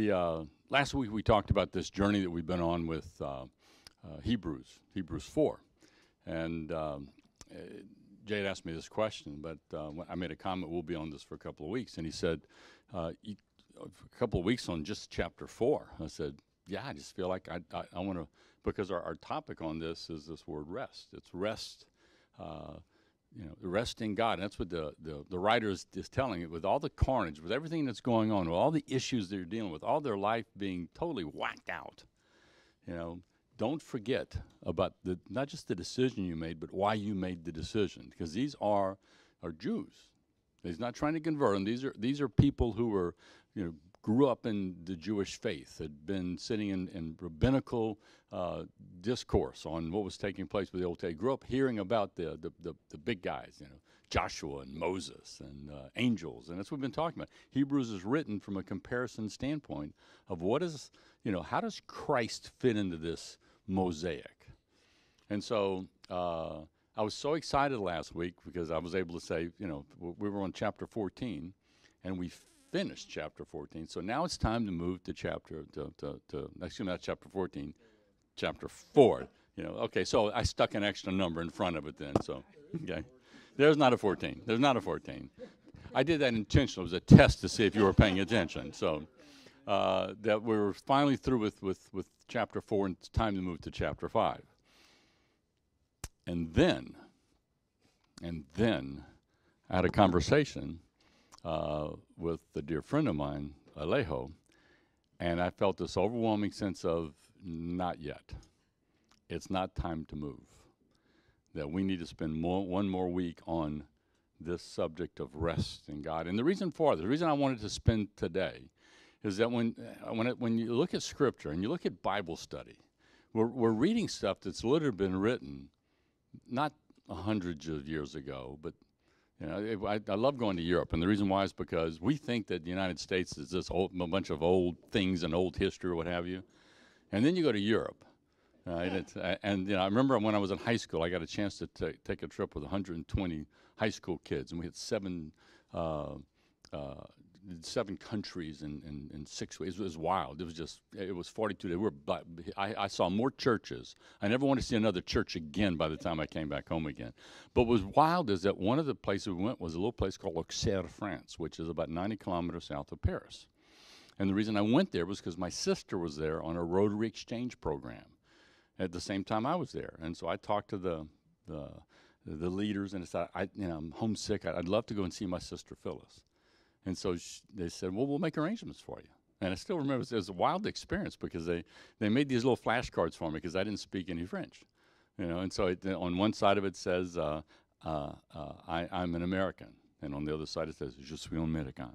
The uh, last week we talked about this journey that we've been on with uh, uh, Hebrews, Hebrews four, and um, uh, Jade asked me this question, but uh, I made a comment. We'll be on this for a couple of weeks, and he said, "A couple of weeks on just chapter 4. I said, "Yeah, I just feel like I I, I want to because our, our topic on this is this word rest. It's rest." You know, rest in God. And that's what the, the, the writer is, is telling it with all the carnage, with everything that's going on, with all the issues they're dealing with, all their life being totally whacked out. You know, don't forget about the not just the decision you made, but why you made the decision. Because these are are Jews. He's not trying to convert them. These are these are people who were, you know, grew up in the Jewish faith, had been sitting in, in rabbinical uh, discourse on what was taking place with the Old Testament, grew up hearing about the, the, the, the big guys, you know, Joshua and Moses and uh, angels, and that's what we've been talking about. Hebrews is written from a comparison standpoint of what is, you know, how does Christ fit into this mosaic? And so uh, I was so excited last week because I was able to say, you know, we were on chapter 14, and we finished chapter 14. So now it's time to move to chapter to, to, to excuse me, not chapter 14, chapter 4. You know, okay, so I stuck an extra number in front of it then. So, okay. There's not a 14. There's not a 14. I did that intentionally. It was a test to see if you were paying attention. So, uh, that we were finally through with, with, with chapter 4 and it's time to move to chapter 5. And then, and then, I had a conversation uh, with a dear friend of mine, Alejo, and I felt this overwhelming sense of not yet. It's not time to move. That we need to spend more, one more week on this subject of rest in God. And the reason for the reason I wanted to spend today is that when, uh, when, it, when you look at Scripture and you look at Bible study, we're, we're reading stuff that's literally been written not hundreds of years ago, but you know, I, I love going to Europe, and the reason why is because we think that the United States is this old, a bunch of old things and old history or what have you, and then you go to Europe, right? Uh, and you know, I remember when I was in high school, I got a chance to take a trip with 120 high school kids, and we had seven uh, uh, seven countries in, in, in six weeks. It was wild. It was just, it was 42 days. We were, I, I saw more churches. I never want to see another church again by the time I came back home again. But what was wild is that one of the places we went was a little place called Auxerre, France, which is about 90 kilometers south of Paris. And the reason I went there was because my sister was there on a Rotary Exchange program at the same time I was there. And so I talked to the, the, the leaders and I said, I, you know, I'm homesick. I'd love to go and see my sister Phyllis. And so sh- they said, well, we'll make arrangements for you. And I still remember it was, a wild experience because they, they made these little flashcards for me because I didn't speak any French. You know, and so it, on one side of it says, uh, uh, uh, I, I'm an American. And on the other side it says, Je suis un Américain.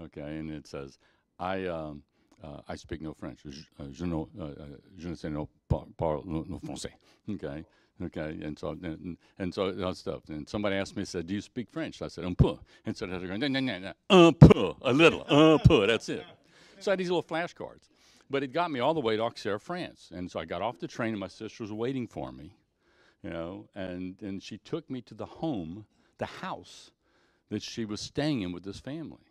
Okay, and it says, I, um, uh, I speak no French. Je, uh, je, ne, uh, je ne sais no, par, par, no, no français. Okay, Okay, and so and, and so that stuff. And somebody asked me, said, "Do you speak French?" I said, "Un peu." And so they're going, "No, no, no, un peu, a little, un peu." That's it. So I had these little flashcards, but it got me all the way to Auxerre, France. And so I got off the train, and my sister was waiting for me, you know, and and she took me to the home, the house that she was staying in with this family,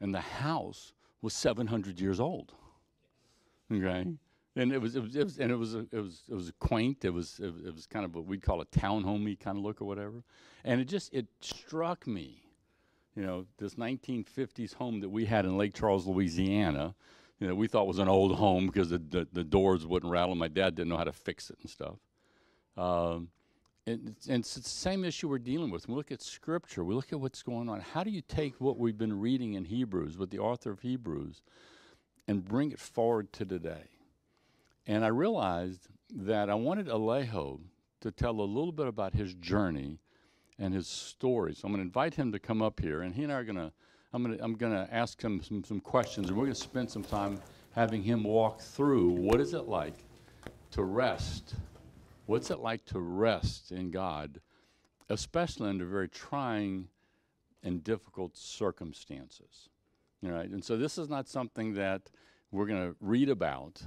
and the house was 700 years old. Okay and it was, it was, it was, and it was, a, it was, it was quaint. It was, it, it was kind of what we'd call a townhomey kind of look or whatever. And it just, it struck me, you know, this 1950s home that we had in Lake Charles, Louisiana. You know, we thought was an old home because the, the, the doors wouldn't rattle. My dad didn't know how to fix it and stuff. Um, and, and it's the same issue we're dealing with. We look at Scripture. We look at what's going on. How do you take what we've been reading in Hebrews, with the author of Hebrews, and bring it forward to today? And I realized that I wanted Alejo to tell a little bit about his journey and his story. So I'm going to invite him to come up here, and he and I are going to. I'm going to I'm going to ask him some, some questions, and we're going to spend some time having him walk through what is it like to rest. What's it like to rest in God, especially under very trying and difficult circumstances? All right, and so this is not something that we're going to read about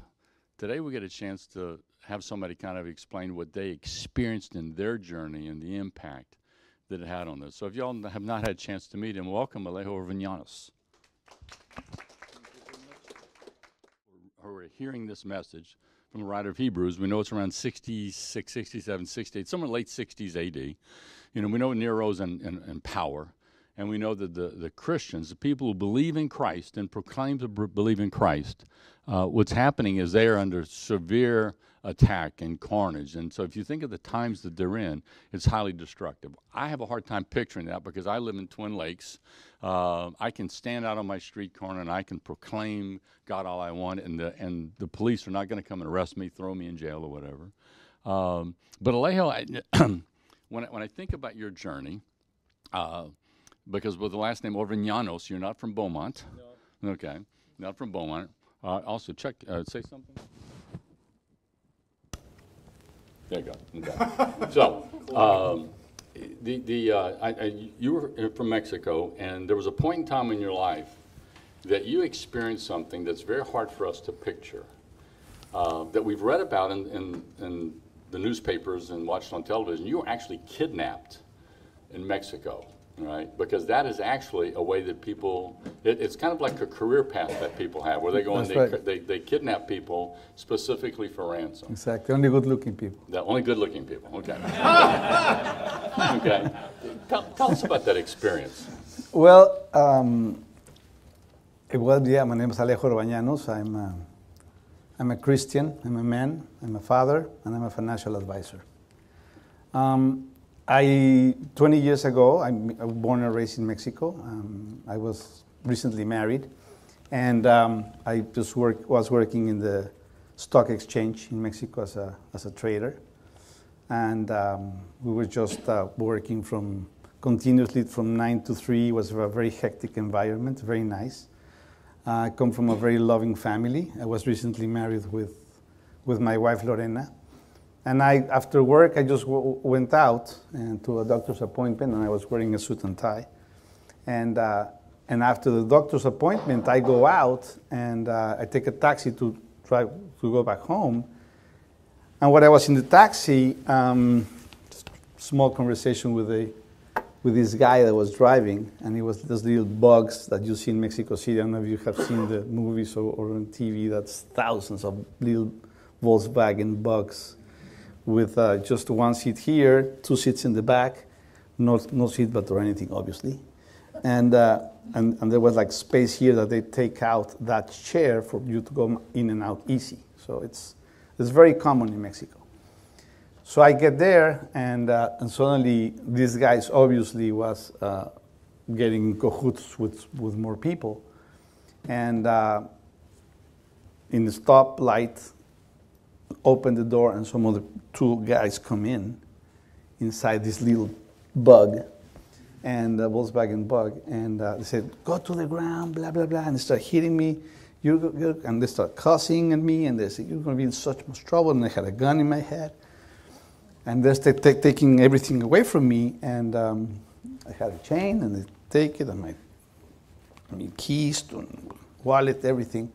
Today we get a chance to have somebody kind of explain what they experienced in their journey and the impact that it had on this. So if y'all have not had a chance to meet him, welcome Alejo Orvañanos. who are hearing this message from the writer of Hebrews. We know it's around 66, 67, 68, somewhere late 60s AD. You know, we know Nero's in, in, in power, and we know that the, the Christians, the people who believe in Christ and proclaim to believe in Christ, uh, what's happening is they are under severe attack and carnage. And so if you think of the times that they're in, it's highly destructive. I have a hard time picturing that because I live in Twin Lakes. Uh, I can stand out on my street corner and I can proclaim God all I want, and the, and the police are not going to come and arrest me, throw me in jail or whatever. Um, but Alejo, I, when, I, when I think about your journey, uh, because with the last name Orvañanos, you're not from Beaumont. No. Okay, not from Beaumont. Uh, also, check, uh, say something. There you go. Okay. so, um, the, the, uh, I, I, you were from Mexico, and there was a point in time in your life that you experienced something that's very hard for us to picture, uh, that we've read about in, in, in the newspapers and watched on television. You were actually kidnapped in Mexico right? Because that is actually a way that people, it, it's kind of like a career path that people have, where they go and they, right. they, they kidnap people specifically for ransom. Exactly, only good looking people. The only good looking people, okay. okay. Tell, tell, us about that experience. Well, um, well, yeah, my name is Alejo Orvañanos. I'm a, I'm a Christian, I'm a man, I'm a father, and I'm a financial advisor. Um, I 20 years ago, I was born and raised in Mexico. Um, I was recently married, and um, I just work, was working in the stock exchange in Mexico as a as a trader, and um, we were just uh, working from continuously from nine to three. It was a very hectic environment, very nice. Uh, I come from a very loving family. I was recently married with with my wife Lorena and I, after work, I just went out and to a doctor's appointment, and I was wearing a suit and tie. And, uh, and after the doctor's appointment, I go out and uh, I take a taxi to try to go back home. And when I was in the taxi, um, small conversation with a with this guy that was driving, and it was those little bugs that you see in Mexico City. I don't know if you have seen the movies or, or on TV. That's thousands of little Volkswagen bugs with uh, just one seat here, two seats in the back, no, no seat but or anything, obviously. And, uh, and, and there was like space here that they take out that chair for you to go in and out easy. So it's, it's very common in Mexico. So I get there, and, uh, and suddenly this guy obviously was uh, getting cahoots with, with more people. And uh, in the stoplight, open the door, and some other two guys come in inside this little bug, and a Volkswagen bug, and uh, they said, "Go to the ground," blah blah blah, and they start hitting me. You're, you're, and they start cussing at me, and they said, "You're going to be in such much trouble." And they had a gun in my head, and they start t- taking everything away from me. And um, I had a chain, and they take it, and my, my keys, wallet, everything.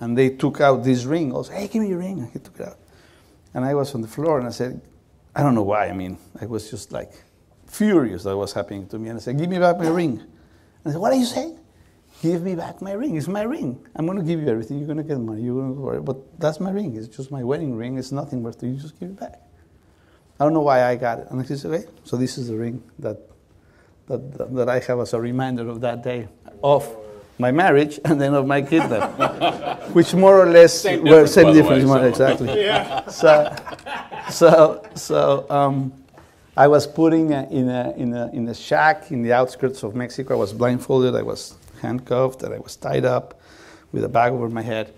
And they took out this ring. I was, "Hey, give me your ring." And he took it out. And I was on the floor and I said, I don't know why. I mean, I was just like furious that was happening to me. And I said, Give me back my ring. And I said, What are you saying? Give me back my ring. It's my ring. I'm going to give you everything. You're going to get money. You're going to worry. But that's my ring. It's just my wedding ring. It's nothing worth it. You just give it back. I don't know why I got it. And I said, Okay, so this is the ring that, that, that I have as a reminder of that day of my marriage and then of my kidnap, which more or less same were difference, same difference, way, so. exactly. yeah. So, so, so um, I was putting a, in a in a in a shack in the outskirts of Mexico. I was blindfolded. I was handcuffed. And I was tied up with a bag over my head.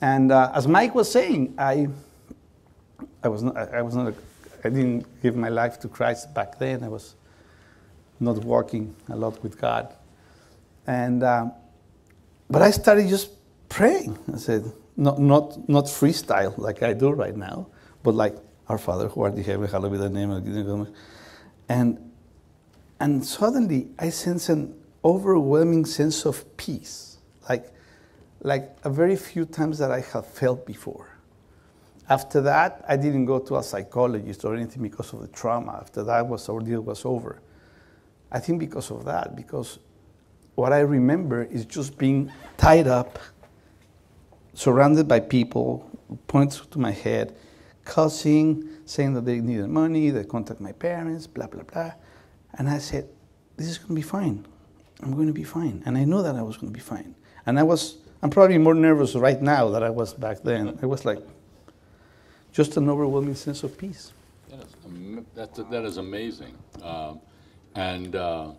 And uh, as Mike was saying, I I was not I was not a, I didn't give my life to Christ back then. I was not working a lot with God. And um, but I started just praying. I said, not, not, not freestyle like I do right now, but like, Our Father who art in heaven, hallowed be thy name. And, and suddenly I sense an overwhelming sense of peace, like, like a very few times that I have felt before. After that, I didn't go to a psychologist or anything because of the trauma. After that was ordeal was over. I think because of that, because what I remember is just being tied up, surrounded by people, points to my head, cussing, saying that they needed money, they contact my parents, blah, blah, blah. And I said, this is going to be fine. I'm going to be fine. And I knew that I was going to be fine. And I was, I'm probably more nervous right now than I was back then. It was like just an overwhelming sense of peace. That is, that is amazing. Um, And uh,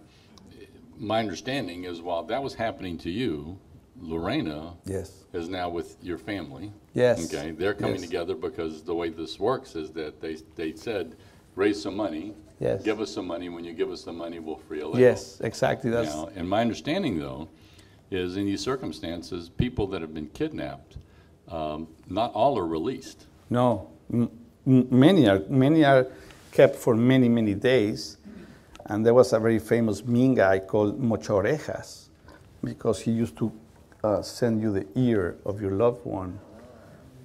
my understanding is while that was happening to you, Lorena Yes. is now with your family. Yes. Okay, they're coming Yes. together because the way this works is that they, they said, raise some money. Yes. Give us some money. When you give us some money, we'll free Alejo. Yes, exactly. That's Now, and my understanding, though, is in these circumstances, people that have been kidnapped, um, not all are released. no. M- many are many are kept for many many days, and there was a very famous mean guy called Mocha Orejas, because he used to uh, send you the ear of your loved one,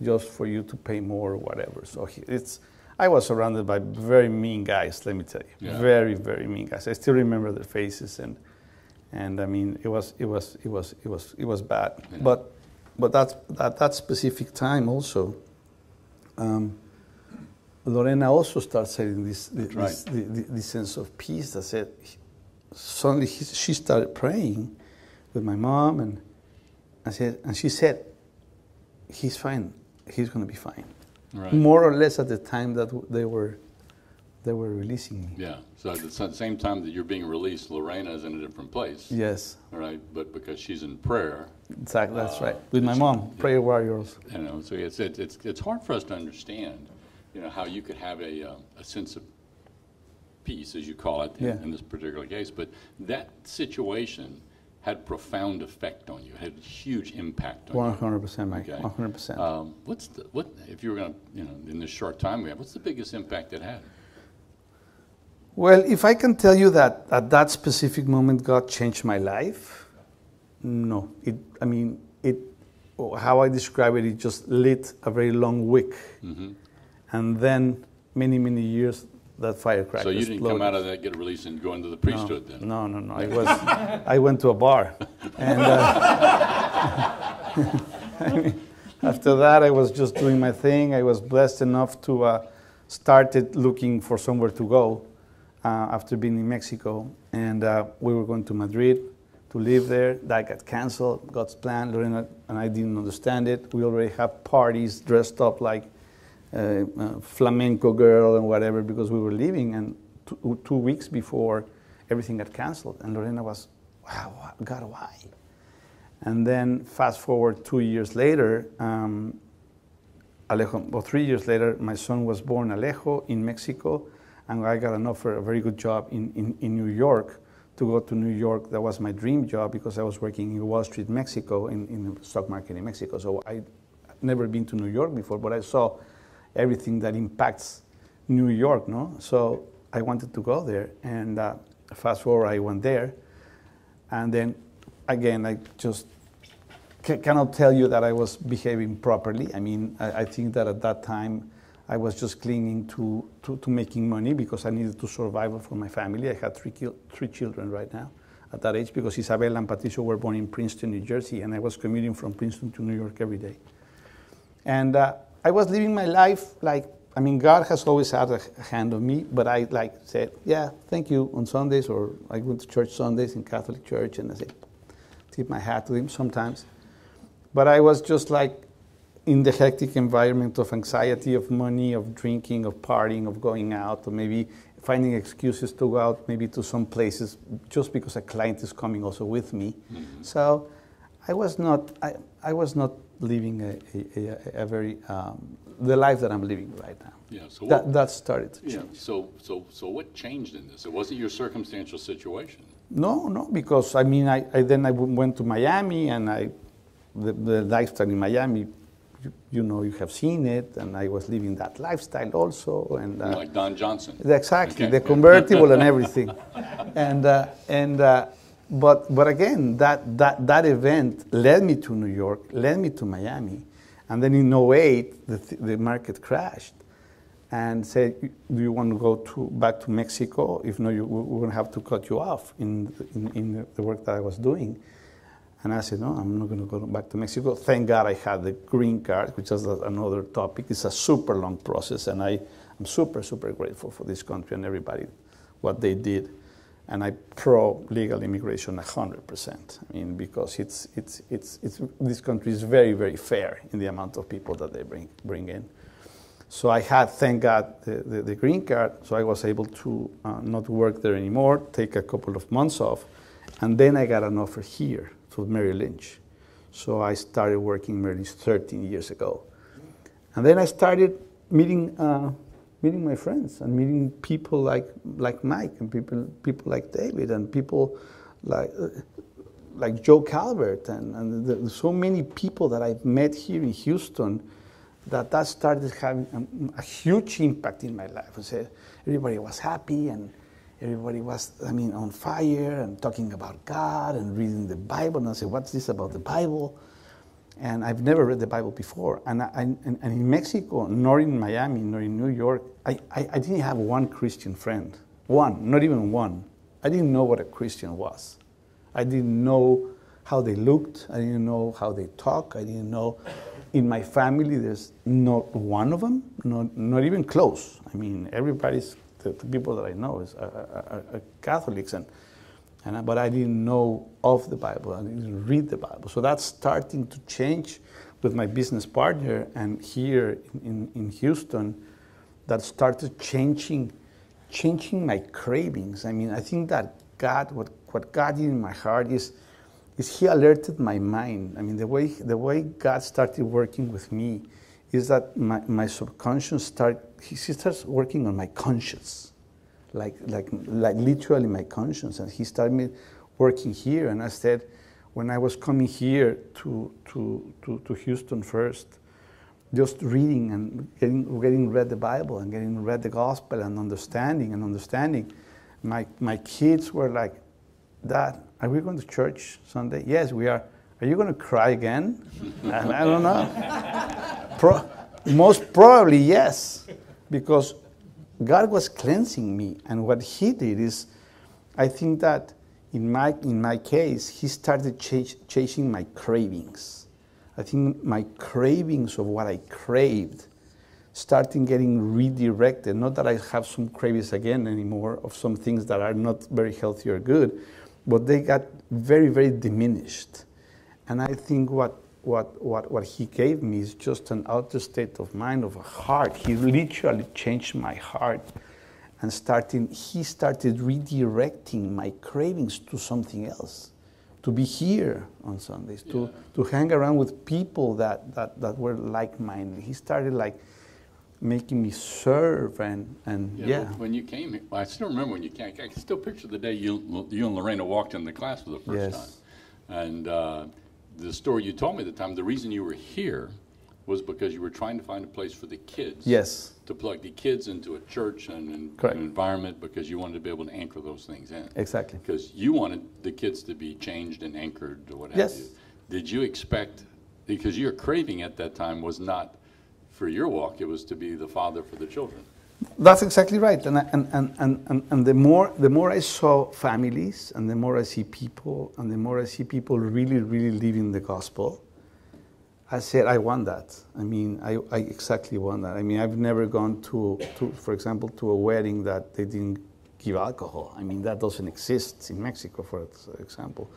just for you to pay more or whatever. So he, it's. I was surrounded by very mean guys. Let me tell you, Yeah. very very mean guys. I still remember their faces and. and I mean it was it was it was it was it was bad. Yeah. But but that's at that specific time also, um, Lorena also started saying this this, right. this, the, the, this sense of peace that said suddenly he, she started praying with my mom and I said and she said he's fine. He's going to be fine. Right. more or less at the time that they were they were releasing me. Yeah, so at the same time that you're being released, Lorena is in a different place. yes. All right, but because she's in prayer, exactly. That's Uh, right. With my mom. prayer warriors. You know, so it's, it's, it's hard for us to understand, you know, how you could have a, uh, a sense of peace, as you call it, in, Yeah. in this particular case. But that situation had profound effect on you, had huge impact on you. 100% Mike Okay. 100% Um, what's the, what, if you were going to, you know, in this short time we have, what's the biggest impact it had? Well, if I can tell you that at that specific moment God changed my life, no. It, I mean, it. How I describe it, it just lit a very long wick, Mm-hmm. And then many, many years that firecracker So you didn't come out of that, get released, and go into the priesthood then? No, no, no. I was. I went to a bar, and uh, I mean, after that, I was just doing my thing. I was blessed enough to uh, started looking for somewhere to go uh, after being in Mexico, and uh, we were going to Madrid to live there. That got canceled. God's plan. Lorena and I didn't understand it. We already have parties dressed up like flamenco girl and whatever because we were leaving and two, two weeks before everything got canceled and lorena was wow god why? And then fast forward two years later um, alejo well three years later my son was born alejo in mexico and i got an offer a very good job in, in, in new york to go to new york. That was my dream job because i was working in wall street mexico in, in the stock market in mexico. So i never been to new york before but i saw everything that impacts New York, no? So I wanted to go there, and uh, fast forward, I went there, and then again, I just ca- cannot tell you that I was behaving properly. I mean, I, I think that at that time, I was just clinging to, to, to making money because I needed to survive for my family. I had three, kil- three children right now at that age because Isabella and Patricio were born in Princeton, New Jersey, and I was commuting from Princeton to New York every day. And uh, I was living my life like, I mean, God has always had a hand on me, but I like said, yeah, thank you on Sundays, or I went to church Sundays in Catholic church, and I said, tip my hat to him sometimes. But I was just like in the hectic environment of anxiety, of money, of drinking, of partying, of going out, or maybe finding excuses to go out, maybe to some places, just because a client is coming also with me. Mm-hmm. So I was not, I, I was not living a, a, a, a very, um, the life that I'm living right now. Yeah, so That, what, that started to yeah, so, so, so what changed in this? It wasn't your circumstantial situation. No, no, because I mean, I, I then I went to Miami and I, the, the lifestyle in Miami, you, you know, you have seen it, and I was living that lifestyle also, and uh, Like Don Johnson. exactly Okay. the convertible and everything, and uh, and uh, but but again, that that that event led me to New York, led me to Miami, and then in 08, the the market crashed, and said, "Do you want to go to back to Mexico? If not, you, we're going to have to cut you off in in, in the work that I was doing." And I said, no, I'm not going to go back to Mexico. Thank God I had the green card, which is another topic. It's a super long process, and I, I'm super, super grateful for this country and everybody, what they did. And I pro legal immigration 100%. I mean, because it's, it's, it's, it's, this country is very, very fair in the amount of people that they bring, bring in. So I had, thank God, the, the, the green card, so I was able to uh, not work there anymore, take a couple of months off, and then I got an offer here to Merrill Lynch. So I started working Merrill Lynch 13 years ago. And then I started meeting, uh, meeting my friends and meeting people like, like Mike and people, people like David and people like, like Joe Calvert and, and the, so many people that I've met here in Houston that that started having a, a huge impact in my life. I said everybody was happy and everybody was, I mean, on fire and talking about God and reading the Bible. And I said, what's this about the Bible? And I've never read the Bible before. And, I, and, and in Mexico, nor in Miami, nor in New York, I, I, I didn't have one Christian friend. One, not even one. I didn't know what a Christian was. I didn't know how they looked. I didn't know how they talk. I didn't know. In my family, there's not one of them, not, not even close. I mean, everybody's the, the people that I know is, are, are, are Catholics, and, and but I didn't know of the Bible. I didn't read the Bible. So that's starting to change with my business partner, and here in, in Houston, that started changing, changing my cravings. I mean, I think that God, what, what God did in my heart is, is He alerted my mind. I mean, the way, the way God started working with me is that my, my subconscious start he starts working on my conscience like like like literally my conscience and he started me working here and i said when i was coming here to to to, to houston first just reading and getting getting read the bible and getting read the gospel and understanding and understanding. My my kids were like dad are we going to church sunday? Yes we are. Are you going to cry again? I don't know. Pro- most probably, yes, because God was cleansing me. And what He did is, I think that in my, in my case, He started ch- chasing my cravings. I think my cravings of what I craved starting getting redirected. Not that I have some cravings again anymore of some things that are not very healthy or good, but they got very, very diminished. And I think what what, what, what he gave me is just an outer state of mind, of a heart. He literally changed my heart. And starting, he started redirecting my cravings to something else. To be here on Sundays, yeah. to, to hang around with people that, that, that were like minded. He started like making me serve and, and yeah. yeah. When you came here, I still remember when you came, I can still picture the day you, you and Lorena walked in the class for the first yes. time. And uh, the story you told me at the time, the reason you were here was because you were trying to find a place for the kids. Yes. To plug the kids into a church and, and an environment because you wanted to be able to anchor those things in. Exactly. Because you wanted the kids to be changed and anchored or whatever. yes. Did you expect, because your craving at that time was not for your walk, it was to be the father for the children. That's exactly right. And, and, and, and, and the, more, the more I saw families and the more I see people and the more I see people really, really living the gospel, I said, I want that. I mean, I, I exactly want that. I mean, I've never gone to, to, for example, to a wedding that they didn't give alcohol. I mean, that doesn't exist in Mexico, for example.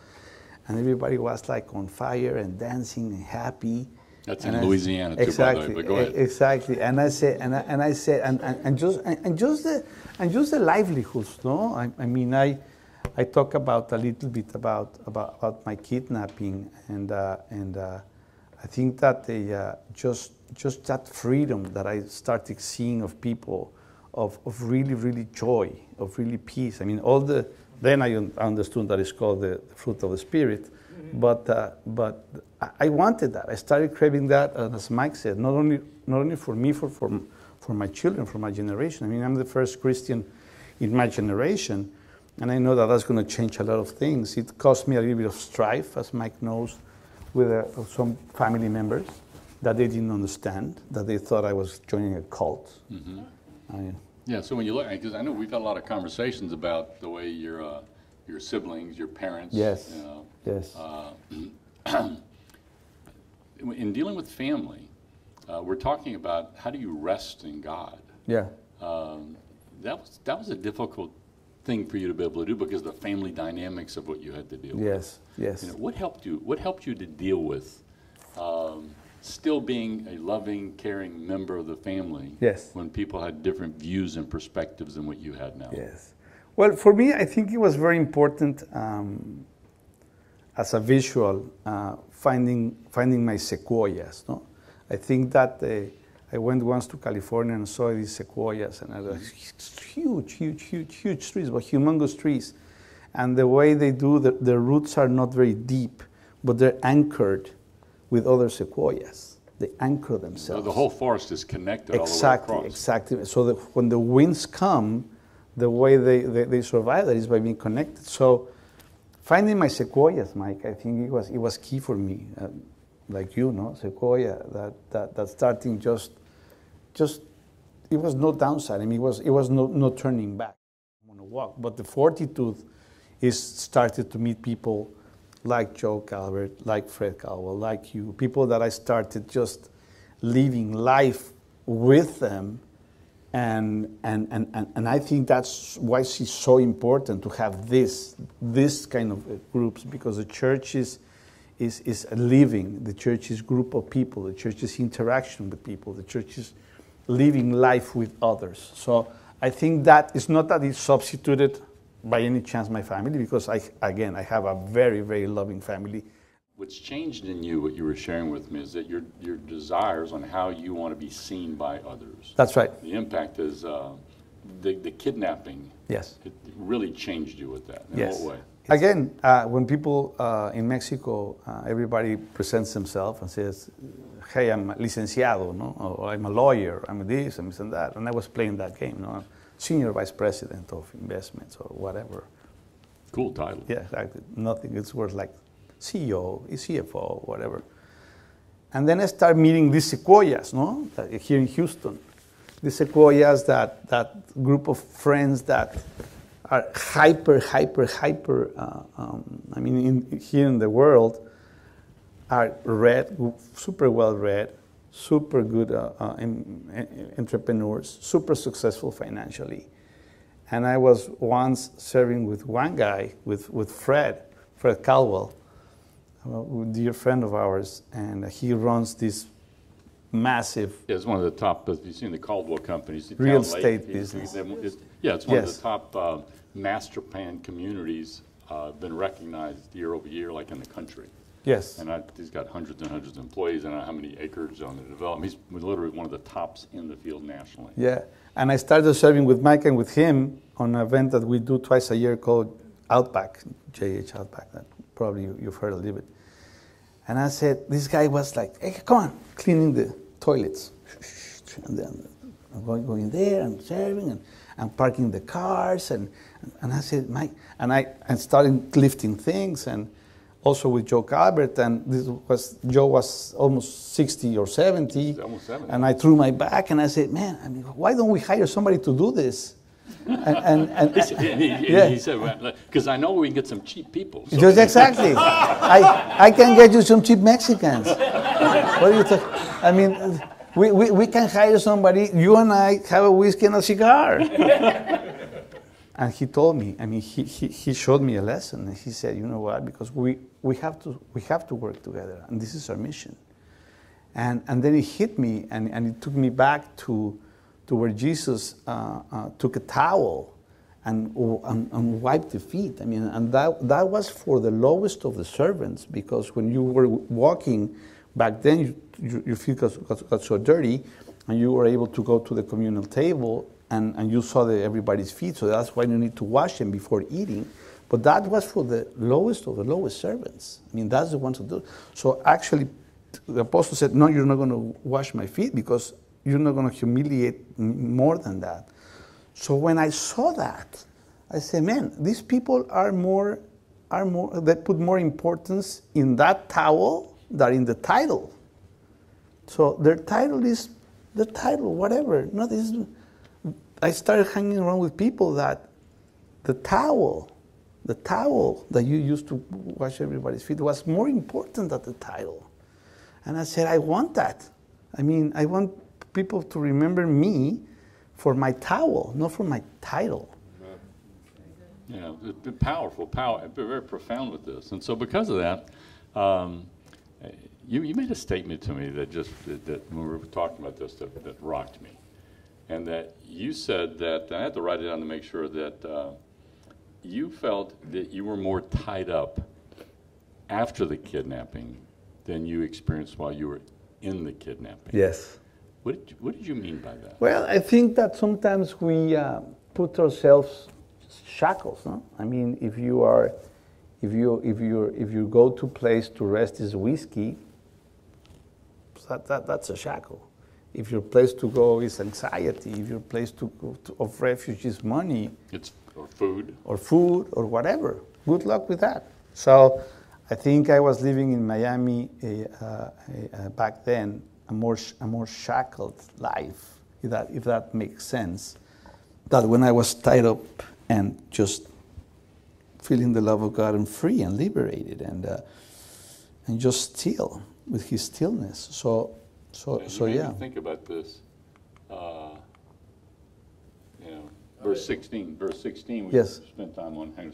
And everybody was like on fire and dancing and happy. That's in Louisiana too, exactly, by the way, but go ahead. Exactly, and I said, and I, and I say, and, and, and just and just the and just the livelihoods, no. I, I mean, I I talk about a little bit about about, about my kidnapping, and uh, and uh, I think that the uh, just just that freedom that I started seeing of people, of of really really joy, of really peace. I mean, all the then I understood that it's called the, the fruit of the spirit but, uh, but I wanted that. I started craving that, and as Mike said, not only, not only for me, for, for, for my children, for my generation. I mean, I'm the first Christian in my generation, and I know that that's going to change a lot of things. It caused me a little bit of strife, as Mike knows, with uh, some family members that they didn't understand, that they thought I was joining a cult. Mm-hmm. I, yeah, so when you look, because I know we've had a lot of conversations about the way you're. Uh, your siblings, your parents. Yes. You know, Yes. Uh, in dealing with family, uh, we're talking about how do you rest in God. yeah. Um, that was that was a difficult thing for you to be able to do because the family dynamics of what you had to deal with. Yes. Yes. You know, what helped you? What helped you to deal with um, still being a loving, caring member of the family? Yes. When people had different views and perspectives than what you had now. Yes. Well, for me, I think it was very important um, as a visual uh, finding finding my sequoias. No, I think that uh, I went once to California and saw these sequoias, and I was huge, huge, huge, huge trees, but humongous trees. And the way they do, the, the roots are not very deep, but they're anchored with other sequoias. They anchor themselves. So the whole forest is connected Exactly, all the way across. exactly. So that when the winds come, the way they, they, they survive that is by being connected. So finding my sequoias, Mike, I think it was, it was key for me. Uh, like you, no? Sequoia, that, that, that starting just, just, it was no downside. I mean, it was, it was no, no turning back. I'm to walk. But the fortitude is started to meet people like Joe Calvert, like Fred Caldwell, like you, people that I started just living life with them. And, and, and, and, and I think that's why it's so important to have this, this kind of uh, groups because the church is, is, is living, the church is group of people, the church is interaction with people, the church is living life with others. So I think that it's not that it's substituted by any chance my family because I, again, I have a very, very loving family. What's changed in you, what you were sharing with me, is that your, your desires on how you want to be seen by others. That's right. The impact is uh, the, the kidnapping. Yes. It really changed you with that. In Yes. what way? Again, uh, when people uh, in Mexico, uh, everybody presents themselves and says, "Hey, I'm a licenciado, no? or I'm a lawyer, I'm this, I'm this and that," and I was playing that game, no? senior vice president of investments or whatever. Cool title. Yeah, exactly. Nothing. It's worth like CEO, CFO, whatever. And then I start meeting these sequoias, no? Here in Houston. These sequoias, that, that group of friends that are hyper, hyper, hyper, uh, um, I mean, in, here in the world, are read, super well read, super good uh, uh, entrepreneurs, super successful financially. And I was once serving with one guy, with, with Fred, Fred Caldwell, a dear friend of ours, and he runs this massive, Yeah, It's one of the top, you've seen the Caldwell companies. Real estate business. it's- Yeah, it's one of the top uh, master plan communities, uh, been recognized year over year, like in the country. yes, And I, he's got hundreds and hundreds of employees, and I don't know how many acres on the development. He's literally one of the tops in the field nationally. yeah. And I started serving with Mike and with him on an event that we do twice a year called Outback, JH Outback. That probably you, you've heard a little bit. And I said, this guy was like, hey, come on, cleaning the toilets. And then going, going there and serving and, and parking the cars. And, and I said, Mike, and I and started lifting things and also with Joe Calvert. And this was, Joe was almost 60 or 70. Almost 70. And I threw my back and I said, man, I mean, why don't we hire somebody to do this? And, and, and, And he, Yeah. he said, because I know we can get some cheap people. So Just exactly. I, I can get you some cheap Mexicans. What do you think? I mean, we, we, we can hire somebody, you and I have a whiskey and a cigar. and he told me, I mean, he, he, he showed me a lesson. And he said, you know what? Because we, we, have, to, we have to work together, and this is our mission. And, and then it hit me, and, and it took me back to, to where Jesus uh, uh, took a towel and, and, and wiped the feet. I mean, and that, that was for the lowest of the servants, because when you were walking back then, you, you, your feet got, got, so dirty, and you were able to go to the communal table, and, and you saw the, everybody's feet, so that's why you need to wash them before eating. But that was for the lowest of the lowest servants. I mean, that's the ones who do. So actually, the apostle said, No, you're not going to wash my feet because you're not going to humiliate more than that. So when I saw that, I said, Man, these people are more, are more, they put more importance in that towel than in the title. So their title is the title, whatever. No, this is, I started hanging around with people that the towel the towel that you used to wash everybody's feet was more important than the title. And I said, I want that. I mean, I want people to remember me for my towel, not for my title. Yeah, powerful, power, very profound with this. And so because of that, um, you, you made a statement to me that just, that, that when we were talking about this, that, that rocked me. And that you said that, I had to write it down to make sure that uh, you felt that you were more tied up after the kidnapping than you experienced while you were in the kidnapping. Yes. What did you, what did you mean by that? Well, I think that sometimes we uh, put ourselves shackles. No? I mean, if you are, if you if you if you go to place to rest is whiskey, that, that that's a shackle. If your place to go is anxiety, if your place to, to of refuge is money, it's or food or food or whatever. Good luck with that. So, I think I was living in Miami uh, uh, back then a more a more shackled life, if that if that makes sense. That when I was tied up and just feeling the love of God and free and liberated and uh, and just still with His stillness. So so and so yeah. think about this. Uh, you know, verse 16. Verse 16. We yes. spent time on. Hang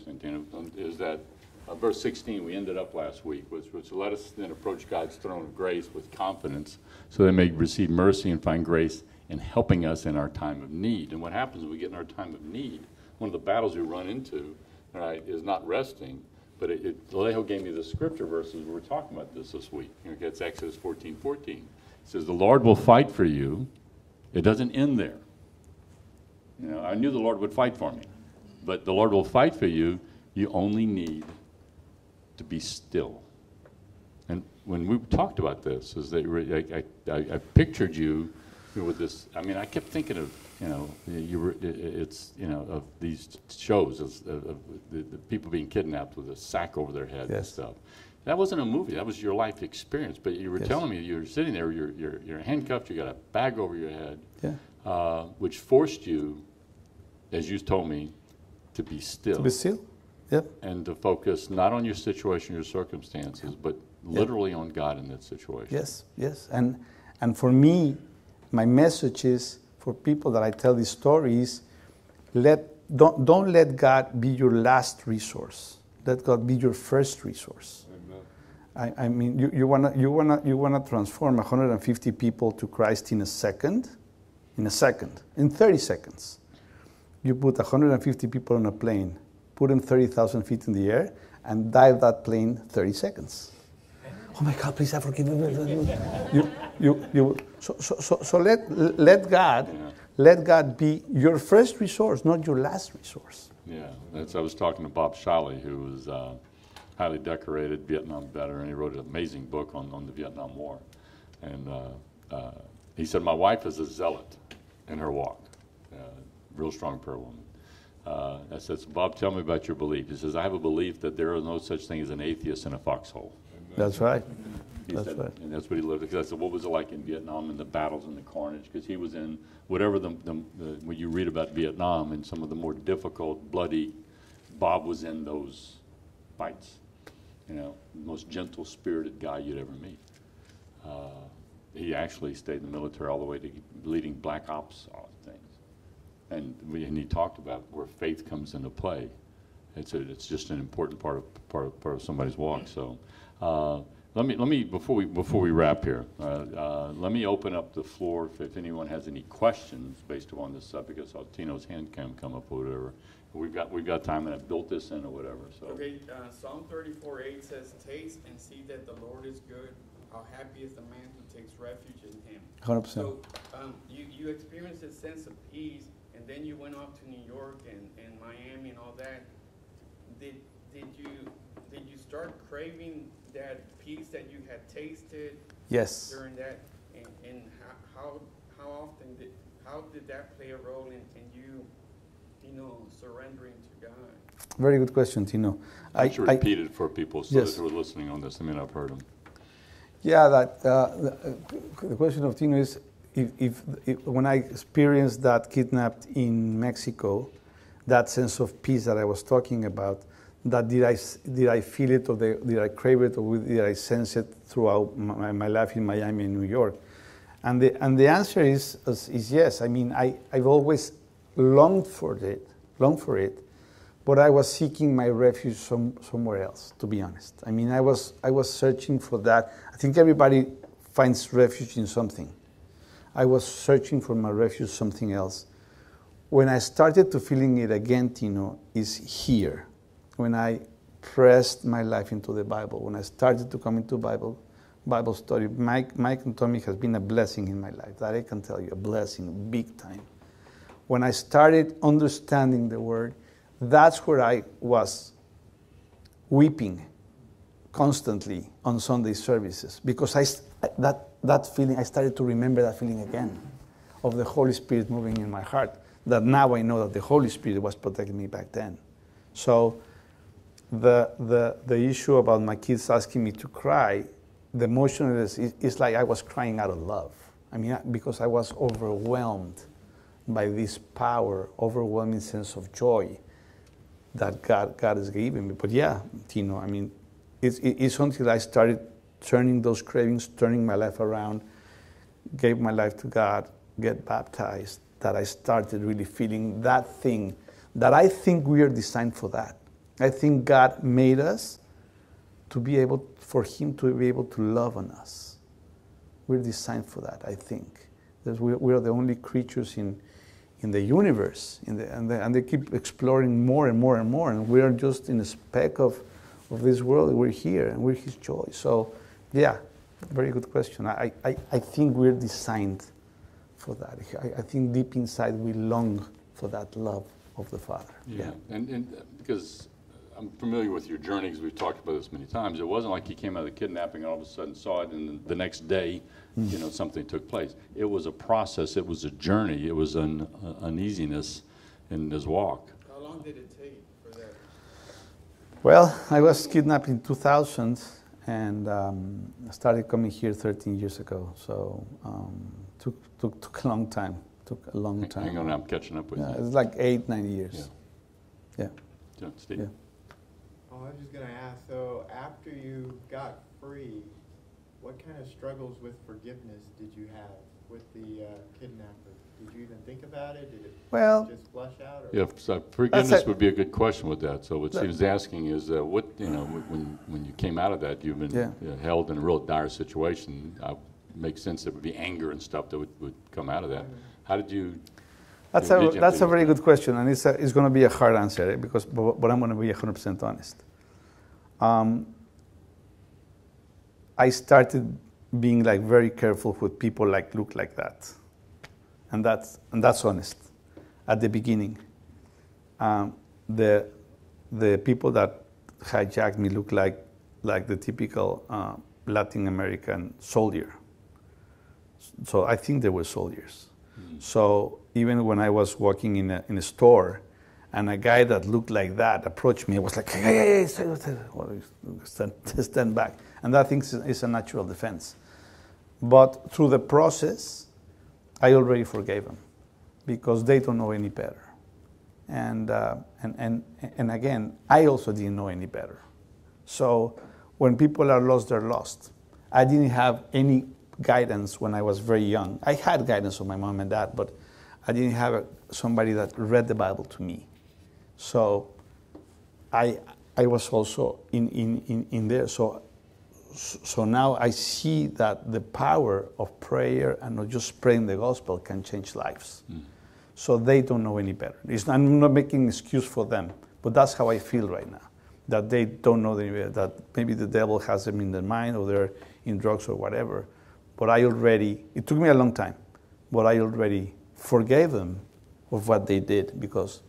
on, Is that uh, verse 16? We ended up last week, which which let us then approach God's throne of grace with confidence, so they may receive mercy and find grace in helping us in our time of need. And what happens when we get in our time of need? One of the battles we run into, right, is not resting. But it, it, gave me the scripture verses. We were talking about this this week. Okay, it's Exodus 14, 14. It says, The Lord will fight for you. It doesn't end there. You know, I knew the Lord would fight for me. But the Lord will fight for you. You only need to be still. And when we talked about this, is that I, I, I pictured you with this. I mean, I kept thinking of you know, you were, it's you know of these shows of, of the, the, people being kidnapped with a sack over their head yes. and stuff. That wasn't a movie. That was your life experience. But you were yes. telling me you were sitting there. You're, you're, you're handcuffed. You got a bag over your head, yeah. uh, which forced you, as you told me, to be still. To be still. Yep. And to focus not on your situation, your circumstances, yep. but literally yep. on God in that situation. Yes. Yes. And and for me, my message is for people that I tell these stories, let, don't, don't let God be your last resource. Let God be your first resource. I, I, mean, you, you want to you wanna, you wanna transform 150 people to Christ in a second, in a second, in 30 seconds. You put 150 people on a plane, put them 30,000 feet in the air, and dive that plane 30 seconds oh my God, please, I forgive me. you, you, you, so, so, so, so let, let God, yeah. let God be your first resource, not your last resource. Yeah, that's, I was talking to Bob Shally, who was uh, highly decorated Vietnam veteran. He wrote an amazing book on, on the Vietnam War. And uh, uh, he said, my wife is a zealot in her walk, uh, real strong prayer woman. Uh, I said, so Bob, tell me about your belief. He says, I have a belief that there is no such thing as an atheist in a foxhole. That's right. He That's said, right. And that's what he lived. Because I said, what was it like in Vietnam and the battles and the carnage? Because he was in whatever the, the, the, when you read about Vietnam and some of the more difficult, bloody, Bob was in those fights. You know, most gentle spirited guy you'd ever meet. Uh, he actually stayed in the military all the way to leading black ops things. And, we, and he talked about where faith comes into play. It's, a, it's just an important part of, part of, part of somebody's walk. So. Uh, let me, let me before we before we wrap here, uh, uh, let me open up the floor if, if anyone has any questions based upon this subject. I saw Tino's hand cam come up or whatever. We've got we've got time and I built this in or whatever. So okay, uh, Psalm 34 8 says, "Taste and see that the Lord is good. How happy is the man who takes refuge in Him." Hundred percent. So um, you you experienced a sense of peace, and then you went off to New York and, and Miami and all that. Did did you did you start craving that peace that you had tasted yes. during that, and, and how, how often did how did that play a role in, in you, you know, surrendering to God? Very good question, Tino. I should repeat it for people so yes. that who are listening on this. I mean, I've heard them. Yeah, that uh, the, uh, the, question of Tino is if, if, if, when I experienced that kidnapped in Mexico, that sense of peace that I was talking about, that did I, did I feel it or did I crave it or did I sense it throughout my, my life in Miami and New York? And the, and the answer is, is, is yes. I mean, I, I've always longed for it, longed for it, but I was seeking my refuge some, somewhere else, to be honest. I mean, I was, I was searching for that. I think everybody finds refuge in something. I was searching for my refuge something else. When I started to feeling it again, Tino, is here. When I pressed my life into the Bible, when I started to come into Bible, Bible study, Mike, Mike and Tommy has been a blessing in my life. That I can tell you, a blessing, big time. When I started understanding the Word, that's where I was weeping constantly on Sunday services because I, that, that feeling, I started to remember that feeling again of the Holy Spirit moving in my heart. That now I know that the Holy Spirit was protecting me back then. So the, the, the issue about my kids asking me to cry, the emotion is, is like I was crying out of love. I mean, because I was overwhelmed by this power, overwhelming sense of joy that God, God has given me. But yeah, Tino, I mean, it's, it's until I started turning those cravings, turning my life around, gave my life to God, get baptized, that I started really feeling that thing that I think we are designed for that. I think God made us to be able, for Him to be able to love on us. We're designed for that, I think. That we, we are the only creatures in, in the universe, in the, and, the, and they keep exploring more and more and more, and we are just in a speck of, of this world. We're here, and we're His joy. So, yeah, very good question. I, I, I think we're designed for that. I, I think deep inside we long for that love of the Father. Yeah, and, and uh, because I'm familiar with your journey, because we've talked about this many times. It wasn't like he came out of the kidnapping and all of a sudden saw it, and the next day, you know, something took place. It was a process. It was a journey. It was an uh, uneasiness in his walk. How long did it take for that? Well, I was kidnapped in 2000 and um, I started coming here 13 years ago. So um, took, took took a long time. Took a long time. Hang on, I'm catching up with Yeah, you. it's like eight, nine years. Yeah. Yeah, Steve. Yeah. Oh, I was just gonna ask, so after you got free, what kind of struggles with forgiveness did you have with the uh, kidnapper? Did you even think about it? Did it Well, just flush out? or- Yeah, so forgiveness would be a good question with that. So what she was asking is, uh, what, you know, when, when you came out of that, you've been Yeah. held in a real dire situation. Uh, Makes sense, there would be anger and stuff that would, would come out of that. How did you, That's a, that's a very good question, and it's, a, it's going to be a hard answer eh, because, but, but I'm going to be 100% honest. Um, I started being like very careful with people like look like that, and that's and that's honest. At the beginning, um, the the people that hijacked me look like like the typical uh, Latin American soldier. So I think they were soldiers. So even when I was walking in a, in a store and a guy that looked like that approached me, I was like, hey, hey, hey, stand, stand back. And that thing is, is a natural defense. But through the process, I already forgave them because they don't know any better. And, uh, and, and, and again, I also didn't know any better. So when people are lost, they're lost. I didn't have any guidance when I was very young. I had guidance from my mom and dad, but I didn't have a, somebody that read the Bible to me. So I, I was also in, in, in, in there. So, so now I see that the power of prayer and not just spreading the gospel can change lives. Mm. So they don't know any better. It's, I'm not making an excuse for them, but that's how I feel right now. That they don't know any better, that maybe the devil has them in their mind or they're in drugs or whatever. But I already, it took me a long time, but I already forgave them of what they did because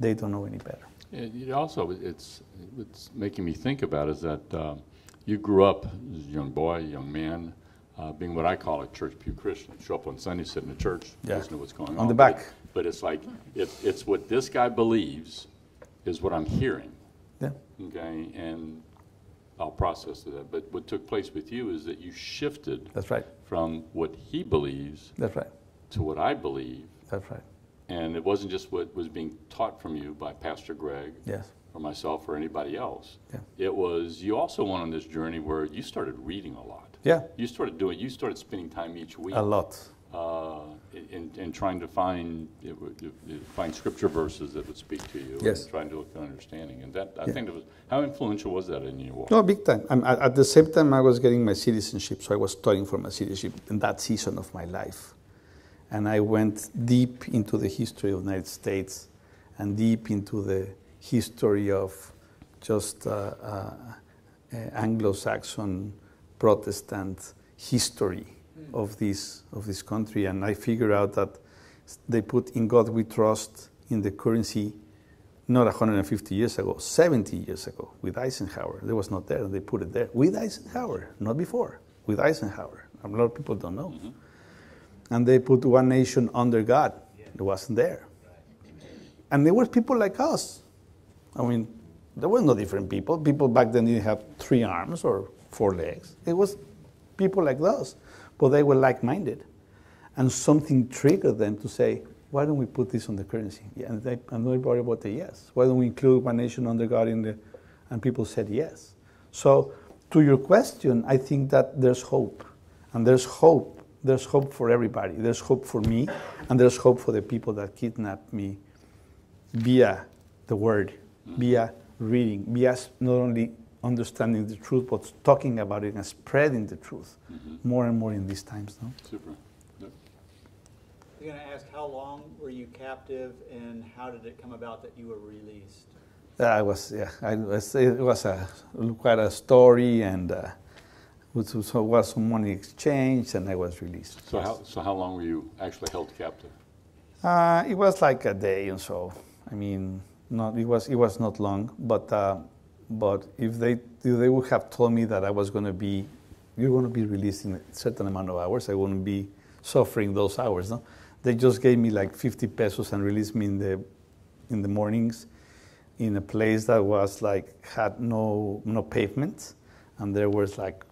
they don't know any better. it it also, it's, it's making me think about is that um, you grew up as a young boy, young man, uh, being what I call a church pew Christian. Show up on Sunday, sit in the church, Yeah. listen to what's going on. On the But it- back. But it's like, it, it's what this guy believes is what I'm hearing. Yeah. okay, and I'll process that. But what took place with you is that you shifted That's right. from what he believes That's right. to what I believe, That's right. And it wasn't just what was being taught from you by Pastor Greg Yes. or myself or anybody else. Yeah. It was, you also went on this journey where you started reading a lot. Yeah. You started doing, you started spending time each week. A lot. uh, in, in trying to find, it would- it- find scripture verses that would speak to you. Yes. And trying to look for understanding. And that, I Yeah. think that was, how influential was that in your walk? No, big time. I'm, at, at the same time, I was getting my citizenship, so I was studying for my citizenship in that season of my life. And I went deep into the history of the United States and deep into the history of just uh, uh, Anglo-Saxon Protestant history of this of this country. And I figured out that they put "In God We Trust" in the currency not 150 years ago, 70 years ago with Eisenhower. There was not there, they put it there with Eisenhower, not before, with Eisenhower. A lot of people don't know. Mm-hmm. And they put one nation under God. It wasn't there. And there were people like us. I mean, there were no different people. People back then didn't have three arms or four legs. It was people like us, but they were like minded. And something triggered them to say, why don't we put this on the currency? And, they, and everybody voted yes. Why don't we include one nation under God in the, and people said yes. So to your question, I think that there's hope. And there's hope. There's hope for everybody. There's hope for me, and there's hope for the people that kidnapped me via the word, via reading, via not only understanding the truth, but talking about it and spreading the truth more and more in these times. No? Super. Yep. I'm going to ask, how long were you captive and how did it come about that you were released? I was, yeah, I was, it was a, quite a story, and uh, was, so was some money exchanged, and I was released. So how, so how long were you actually held captive? Uh, it was like a day and so. I mean, not it was it was not long, but uh, but if they if they would have told me that I was going to be you're going to be released in a certain amount of hours, I wouldn't be suffering those hours. No, they just gave me like 50 pesos and released me in the in the mornings in a place that was like had no no pavement, and there was like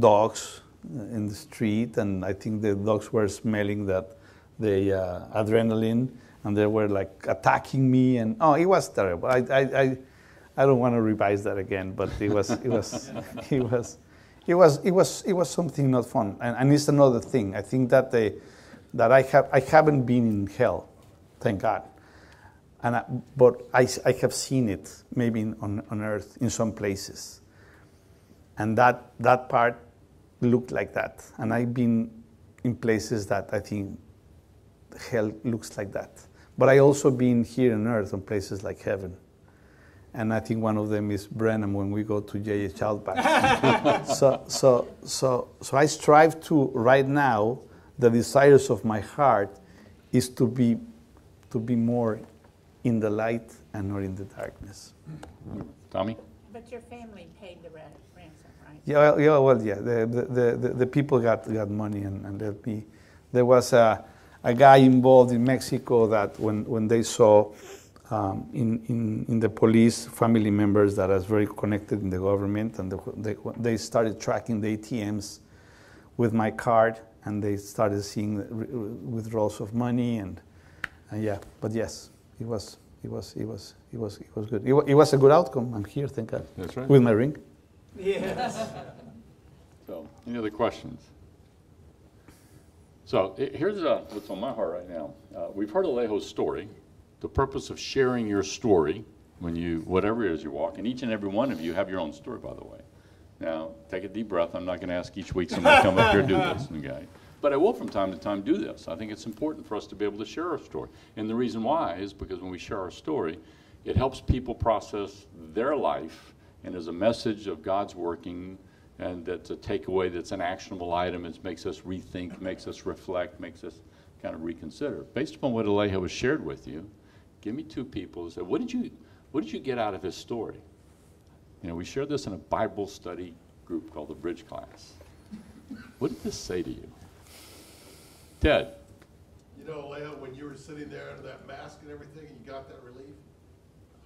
dogs uh, in the street, and I think the dogs were smelling that the uh, adrenaline, and they were like attacking me, and oh, it was terrible. I I I, I don't want to revise that again, but it was it was it was. It was, it, was, it was something not fun, and, and it's another thing. I think that, they, that I, have, I haven't been in hell, thank God. And I, but I, I have seen it maybe in, on, on earth in some places. And that, that part looked like that. And I've been in places that I think hell looks like that. But I also been here on earth on places like heaven. And I think one of them is Brenham when we go to J.H. Outback. so, so, so, so I strive to, right now, the desires of my heart is to be, to be more in the light and not in the darkness. Tommy? But your family paid the ra- ransom, right? Yeah, well, yeah, well, yeah. The, the, the, the people got, got money and, and let me. There was a, a guy involved in Mexico that when, when they saw um, in, in, in the police family members that are very connected in the government, and the, they, they started tracking the ATMs with my card, and they started seeing withdrawals of money, and, and yeah. But yes, it was it was it was it was it was good. It, it was a good outcome. I'm here, thank God, That's right. with my ring. Yes. So, any other questions? So, here's uh, what's on my heart right now. Uh, we've heard Alejo's story. The purpose of sharing your story when you, whatever it is you walk, and each and every one of you have your own story, by the way. Now, take a deep breath. I'm not going to ask each week somebody to come up here and do this, okay? But I will from time to time do this. I think it's important for us to be able to share our story. And the reason why is because when we share our story, it helps people process their life and is a message of God's working and that's a takeaway that's an actionable item. It makes us rethink, makes us reflect, makes us kind of reconsider. Based upon what Alejo has shared with you, give me two people who say, what did you, what did you get out of his story? You know, we shared this in a Bible study group called the Bridge Class. What did this say to you? Ted, You know, Leo, when you were sitting there under that mask and everything, and you got that relief,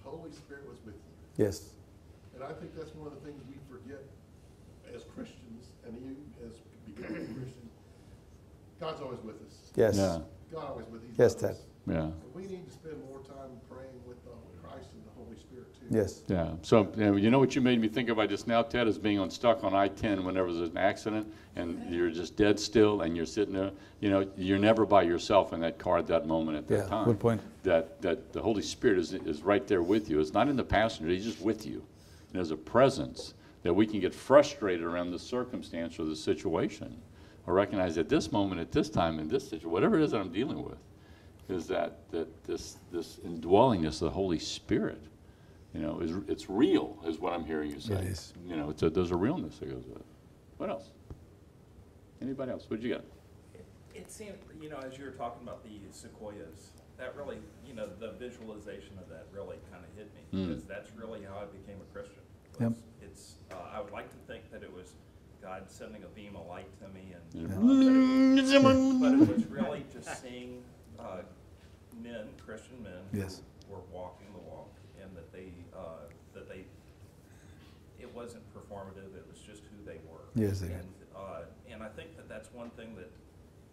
the Holy Spirit was with you. Yes. And I think that's one of the things we forget as Christians, and you as becoming a Christian. God's always with us. Yes. Yeah. God always with us. He's Yes, with Ted. Us. Yeah. We need to spend more time praying with uh, Christ and the Holy Spirit too. Yes. Yeah, so, you know, you know what you made me think about just now, Ted, is being on, stuck on I-10 whenever there's an accident, and you're just dead still, and you're sitting there, you know, you're never by yourself in that car at that moment at that Yeah, time. good point. That, that the Holy Spirit is, is right there with you. It's not in the passenger, he's just with you. And there's a presence that we can get frustrated around the circumstance or the situation, or recognize at this moment, at this time, in this situation, whatever it is that I'm dealing with, is that, that this, this indwellingness of the Holy Spirit, you know, is, it's real, is what I'm hearing you say. It is. You know, it's a, there's a realness that goes with it. What else? Anybody else? What'd you get? It- It seemed, you know, as you were talking about the sequoias, that really, you know, the visualization of that really kind of hit me. Mm. Because that's really how I became a Christian. Yep. It's, uh, I would like to think that it was God sending a beam of light to me and. Uh, but it- But it was really just seeing, uh, men, Christian men. who Yes. Were walking the walk and that they, uh, that they, it wasn't performative, it was just who they were. Yes, they. And, uh, and I think that that's one thing that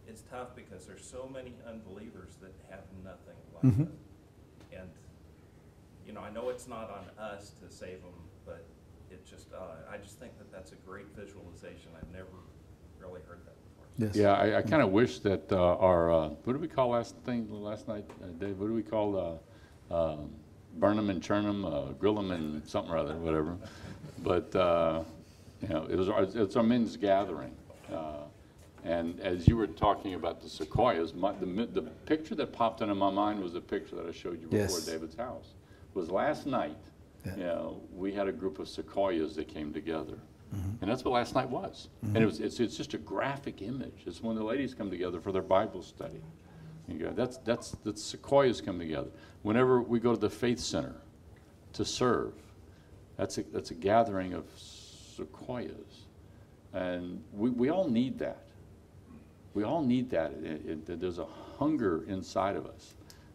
it's tough because there's so many unbelievers that have nothing like Mhm. that. And, you know, I know it's not on us to save them, but it just, uh, I just think that that's a great visualization. I've never really heard that. Yes. Yeah, I, I kind of wish that uh, our, uh, what did we call last thing, last night, uh, Dave? What do we call, uh, um, burn 'em and churn 'em, uh, grill 'em and something or other, whatever. But, uh, you know, it was, our- it's our men's gathering. Uh, And as you were talking about the sequoias, my, the, the picture that popped into my mind was the picture that I showed you before Yes. David's house. Was last night, Yeah. you know, we had a group of sequoias that came together. Mm-hmm. And that's what last night was. And it was, it's, it's just a graphic image. It's when the ladies come together for their Bible study. You go, that's, that's, the sequoias come together. Whenever we go to the Faith Center to serve, that's a, that's a gathering of sequoias. And we, we all need that. We all need that. It- it- that there's a hunger inside of us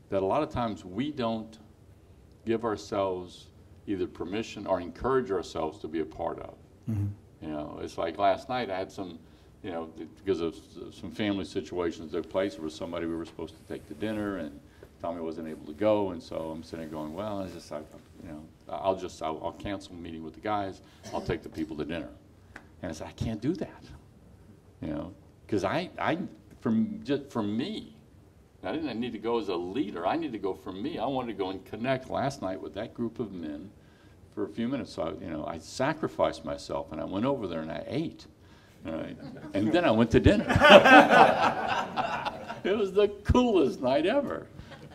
that a lot of times we don't give ourselves either permission or encourage ourselves to be a part of. You know, it's like last night I had some, you know, because of some family situations that took place. There was somebody we were supposed to take to dinner, and Tommy wasn't able to go, and so I'm sitting there going, well, I just, you know, I'll just, I'll, I'll cancel meeting with the guys. I'll take the people to dinner. And I said, I can't do that, you know, because I, I, from just for me, I didn't need to go as a leader. I need to go for me. I wanted to go and connect last night with that group of men for a few minutes. So, I, you know, I sacrificed myself and I went over there and I ate. right? And then I went to dinner. it was the coolest night ever.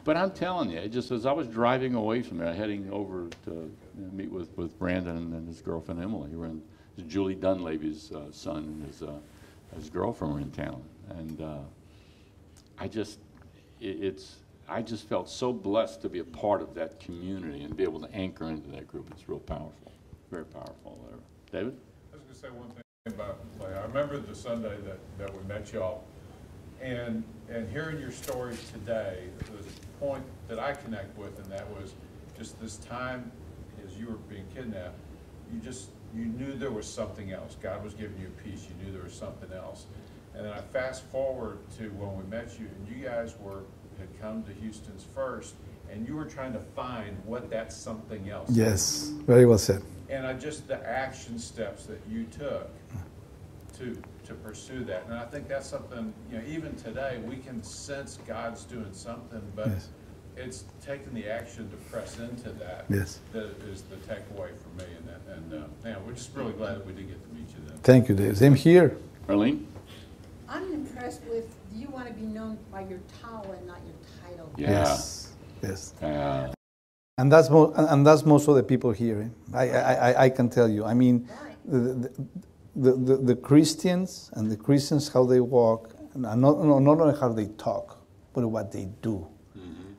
But I'm telling you, it just as I was driving away from there, heading over to meet with, with Brandon and his girlfriend Emily, were in, Julie Dunleavy's uh, son and his, uh, his girlfriend were in town. And uh, I just, it, it's, I just felt so blessed to be a part of that community and be able to anchor into that group. It's real powerful, very powerful. Whatever. David? I was gonna say one thing about Clay. I remember the Sunday that, that we met y'all, and, and hearing your story today, there was a point that I connect with, and that was just this time as you were being kidnapped, you just, you knew there was something else. God was giving you peace, you knew there was something else. And then I fast forward to when we met you, and you guys were, had come to Houston's first, and you were trying to find what that something else is. Yes. Very well said. And I just, the action steps that you took to, to pursue that. And I think that's something, you know, even today, we can sense God's doing something, but Yes. it's taking the action to press into that. Yes. That is the takeaway for me and that, and, uh, yeah, we're just really glad that we did get to meet you then. Thank you, Dave. Same here. Arlene? I'm impressed with, do you want to be known by your title and not your title? Yeah. Yes. Yes. Uh, And that's mo- and- and that's most of the people here. eh? I, I, I, I can tell you. I mean, Right. the, the, the, the Christians and the Christians how they walk, and not, not only how they talk, but what they do.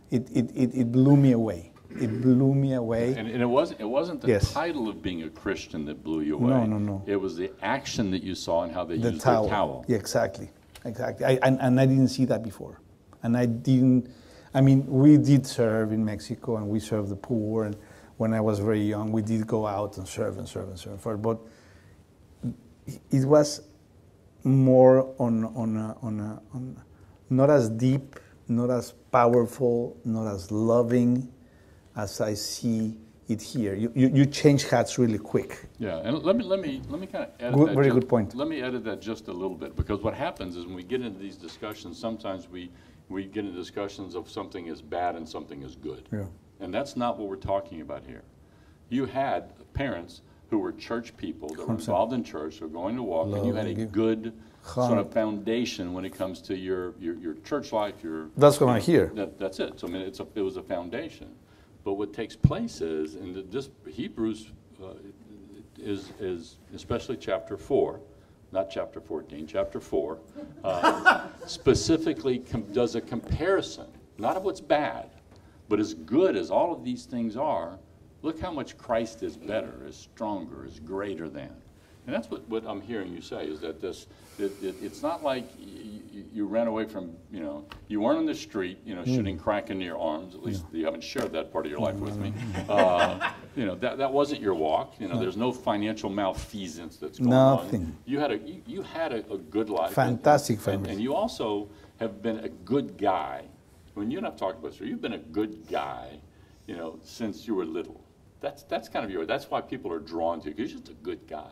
It, it, it, it blew me away. It blew me away. And, and it wasn't, it wasn't the Yes. title of being a Christian that blew you away. No, no, no. It was the action that you saw and how they the used towel. their towel. Yeah, exactly, exactly. I, and, and I didn't see that before, and I didn't. I mean, we did serve in Mexico, and we served the poor. And when I was very young, we did go out and serve and serve and serve. For, but it was more on on a, on, a, on not as deep, not as powerful, not as loving as I see it here. You, you, you change hats really quick. Yeah, and let me, let me, let me kind of edit Good- that. very ju- good point. Let me edit that just a little bit, because what happens is when we get into these discussions, sometimes we, we get into discussions of something is bad and something is good. Yeah. And that's not what we're talking about here. You had parents who were church people that were 100%. involved in church, who were going to walk, and you had a Love give. good sort of foundation when it comes to your, your, your church life, your. That's what I hear. That, that's it. So I mean, it's a, it was a foundation. But what takes place is, and this Hebrews uh, is, is especially chapter four, not chapter fourteen, chapter four, uh, specifically com- does a comparison, not of what's bad, but as good as all of these things are, look how much Christ is better, is stronger, is greater than. And that's what, what I'm hearing you say, is that this, it, it, it's not like you ran away from, you know, you weren't on the street, you know, shooting crack into your arms, at least you haven't shared that part of your life with me. Uh, You know, that, that wasn't your walk, you know, there's no financial malfeasance that's going on. Nothing. You had a, you, you had a, a good life. Fantastic and- family. And you also have been a good guy. When you and I've talked about this, you've been a good guy, you know, since you were little. That's, that's kind of your, that's why people are drawn to you, because you're just a good guy.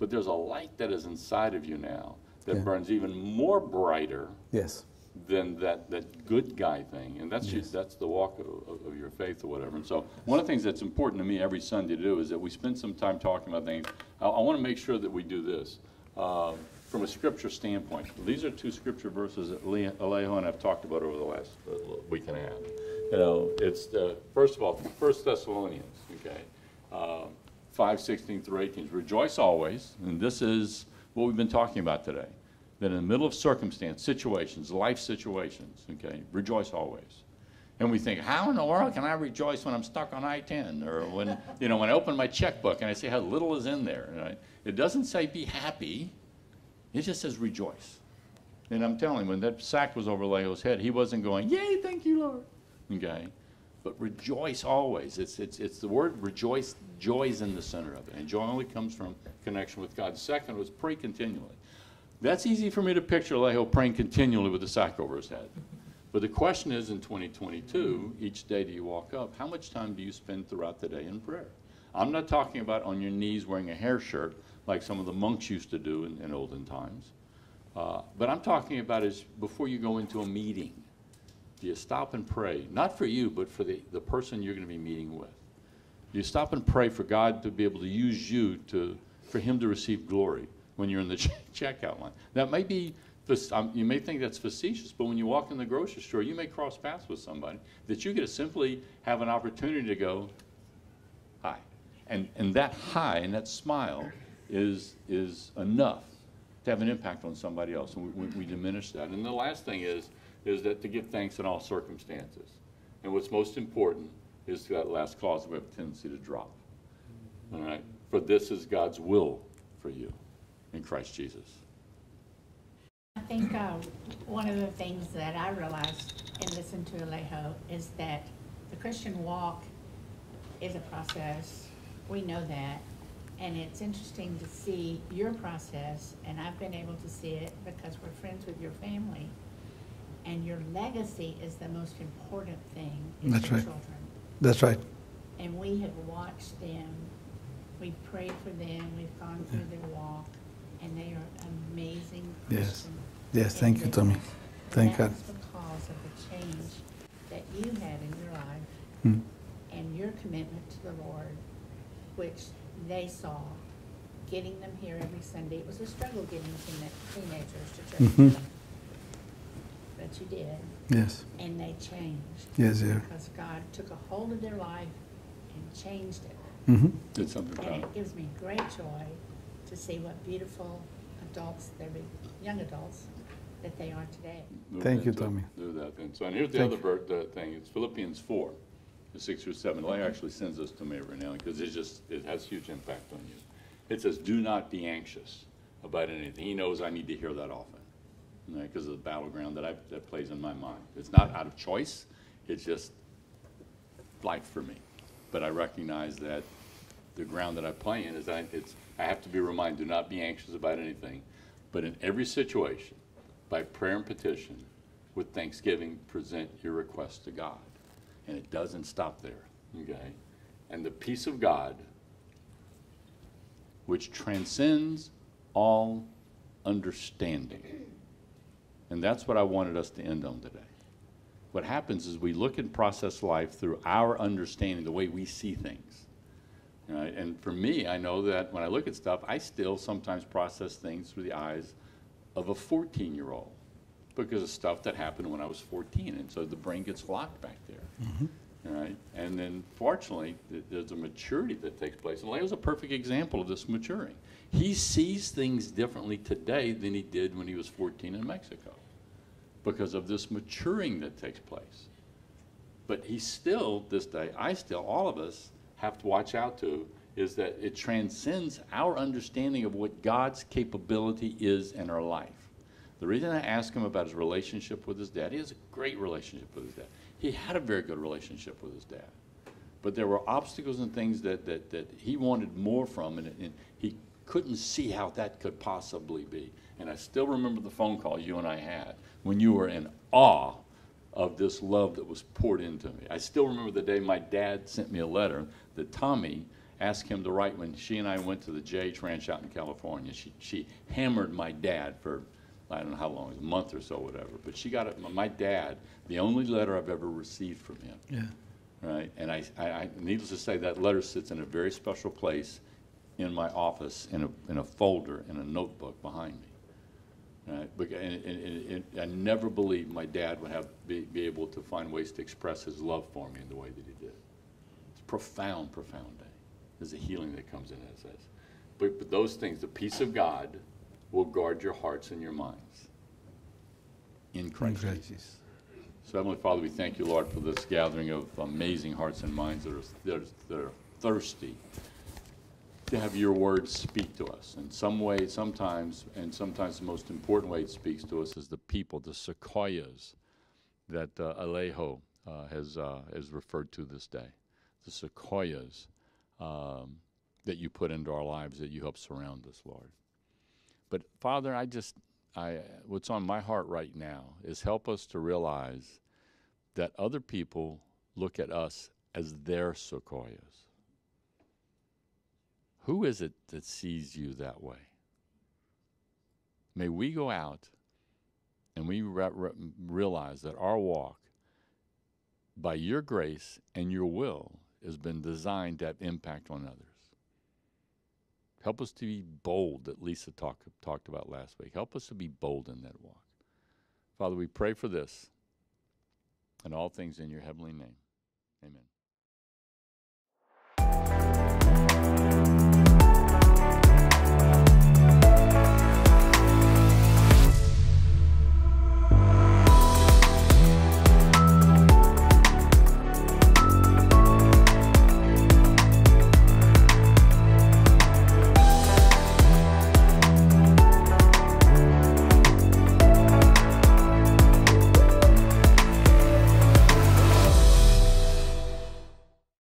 But there's a light that is inside of you now that Yeah. burns even more brighter Yes. than that, that good guy thing. And that's, you- that's the walk of, of- of your faith or whatever. And so, one of the things that's important to me every Sunday to do is that we spend some time talking about things. I, I want to make sure that we do this uh, from a scripture standpoint. These are two scripture verses that Le- Alejo and I've talked about over the last uh, week and a half. You know, it's, uh, first of all, First Thessalonians, okay? Uh, 5, 16 through 18. Rejoice always, and this is what we've been talking about today. That in the middle of circumstance, situations, life situations, okay, rejoice always. And we think, how in the world can I rejoice when I'm stuck on I-10? Or when, you know, when I open my checkbook and I see how little is in there? It doesn't say be happy, it just says rejoice. And I'm telling you, when that sack was over Leo's head, he wasn't going, yay, thank you, Lord, okay? But rejoice always. It's, it's, it's the word rejoice, joy's in the center of it. And joy only comes from connection with God. Second was pray continually. That's easy for me to picture Leho praying continually with the sack over his head. But the question is in 2022, each day do you walk up, how much time do you spend throughout the day in prayer? I'm not talking about on your knees wearing a hair shirt like some of the monks used to do in, in olden times. Uh, but I'm talking about is before you go into a meeting, do you stop and pray? Not for you, but for the, the person you're going to be meeting with. Do you stop and pray for God to be able to use you to, for Him to receive glory when you're in the che- checkout line? That may be, um, you may think that's facetious, but when you walk in the grocery store, you may cross paths with somebody that you get to simply have an opportunity to go, hi. And, and that hi and that smile is, is enough to have an impact on somebody else, and we, we, we diminish that. And the last thing is, is that to give thanks in all circumstances. And what's most important is that last clause we have a tendency to drop. All right? For this is God's will for you in Christ Jesus. I think uh, one of the things that I realized in listening to Alejo is that the Christian walk is a process. We know that. And it's interesting to see your process, and I've been able to see it because we're friends with your family. And your legacy is the most important thing is That's your right. children. That's right. And we have watched them, we've prayed for them, we've gone through their walk, and they are amazing Yes. Christians. Yes, thank you, Tommy. Thank God. That's because of the change that you had in your life Mm. and your commitment to the Lord, which they saw, getting them here every Sunday. It was a struggle getting teen- teenagers to church. Mhm. But you did, Yes. and they changed. Yes, yeah. Because God took a hold of their life and changed it. Mm-hmm. Did something And about it gives me great joy to see what beautiful adults, they're big- young adults, that they are today. Move Thank you, Tommy. Do that then. So, and here's the Thank other ver- the thing, it's Philippians four, six through seven. Larry actually sends this to me every now and then, because it just, it has huge impact on you. It says, do not be anxious about anything. He knows I need to hear that often, because of the battleground that I, that plays in my mind. It's not out of choice, it's just life for me. But I recognize that the ground that I play in is I, it's, I have to be reminded, do not be anxious about anything, but in every situation, by prayer and petition, with thanksgiving, present your request to God. And it doesn't stop there, okay? And the peace of God, which transcends all understanding. And that's what I wanted us to end on today. What happens is we look and process life through our understanding, the way we see things. And for me, I know that when I look at stuff, I still sometimes process things through the eyes of a 14 year old because of stuff that happened when I was 14. And so the brain gets locked back there. Mm-hmm. All right? And then fortunately, th- there's a maturity that takes place. And Leo's a perfect example of this maturing. He sees things differently today than he did when he was 14 in Mexico because of this maturing that takes place. But he still, this day, I still, all of us have to watch out to is that it transcends our understanding of what God's capability is in our life. The reason I asked him about his relationship with his dad, he has a great relationship with his dad. He had a very good relationship with his dad. But there were obstacles and things that, that, that he wanted more from, and, and he couldn't see how that could possibly be. And I still remember the phone call you and I had when you were in awe of this love that was poured into me. I still remember the day my dad sent me a letter that Tommy asked him to write when she and I went to the J Ranch out in California. She, she hammered my dad for, I don't know how long, a month or so, whatever. But she got it, my dad, the only letter I've ever received from him. Yeah. Right? And I, I, I, needless to say, that letter sits in a very special place in my office, in a, in a folder, in a notebook behind me. Right? Bec- And, and, and, and I never believed my dad would have, be, be able to find ways to express his love for me in the way that he did. It's a profound, profound day. There's a healing that comes in as this. But, but those things, the peace of God will guard your hearts and your minds in Christ Christ Jesus. So Heavenly Father, we thank you, Lord, for this gathering of amazing hearts and minds that are, that are, that are thirsty to have your word speak to us. In some way, sometimes, and sometimes the most important way it speaks to us is the people, the sequoias that uh, Alejo uh, has, uh, has referred to this day. The sequoias um, that you put into our lives, that you help surround us, Lord. But Father, I just, I, what's on my heart right now is help us to realize that other people look at us as their sequoias. Who is it that sees you that way? May we go out and we re- re- realize that our walk, by your grace and your will, has been designed to have impact on others. Help us to be bold, that Lisa talk, talked about last week. Help us to be bold in that walk. Father, we pray for this and all things in your heavenly name. Amen.